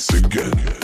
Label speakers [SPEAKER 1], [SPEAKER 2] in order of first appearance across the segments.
[SPEAKER 1] once again.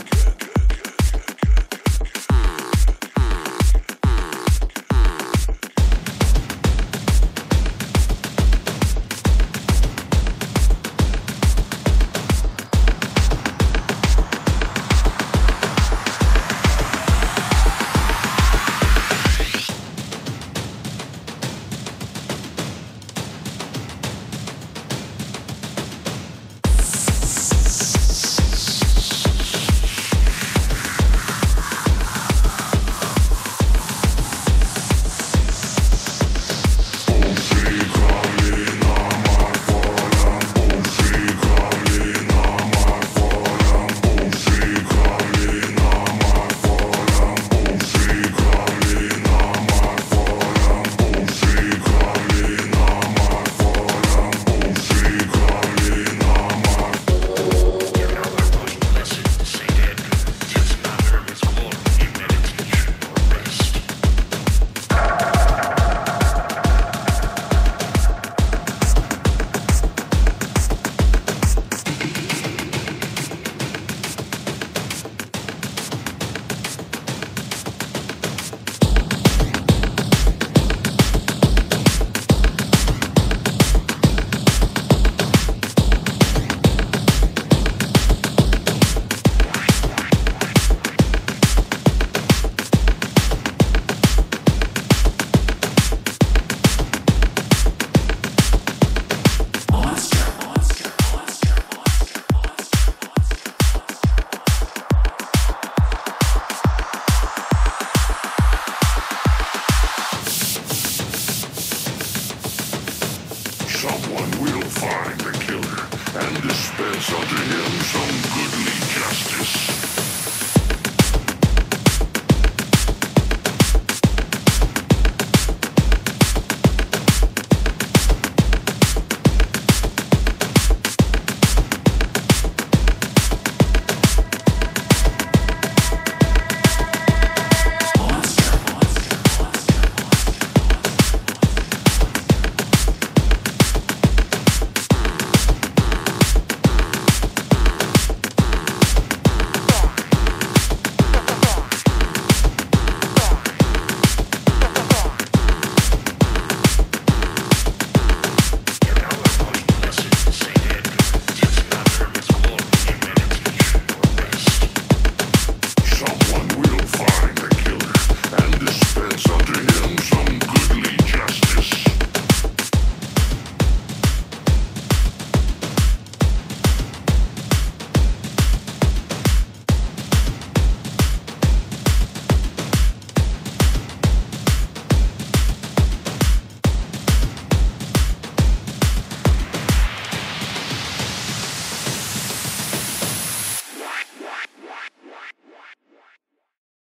[SPEAKER 1] Someone will find the killer and dispense unto him some goodly justice.